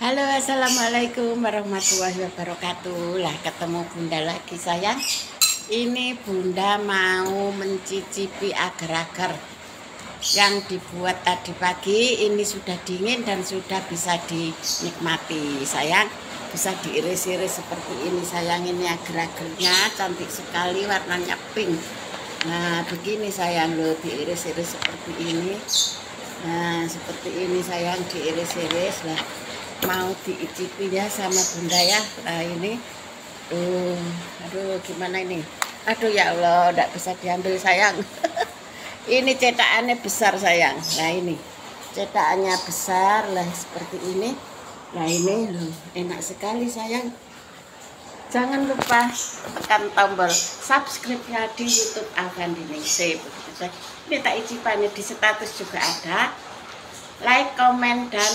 Halo assalamualaikum warahmatullahi wabarakatuh. Lah ketemu bunda lagi sayang. Ini bunda mau mencicipi agar-agar Yang dibuat tadi pagi. Ini sudah dingin dan sudah bisa dinikmati Sayang. Bisa diiris-iris seperti ini sayang. Ini agar-agarnya cantik sekali warnanya pink. Nah begini sayang lo diiris-iris seperti ini. Nah seperti ini sayang diiris-iris. Lah mau diicipi ya sama bunda ya. Nah ini. Uh, aduh gimana ini? Aduh ya Allah tidak bisa diambil sayang. Ini cetakannya besar sayang. Nah ini. Cetakannya besar lah seperti ini. Nah ini loh enak sekali sayang. Jangan lupa tekan tombol subscribe ya di YouTube Avandi Ningsi ini tak icipannya di status juga ada. Like, comment, dan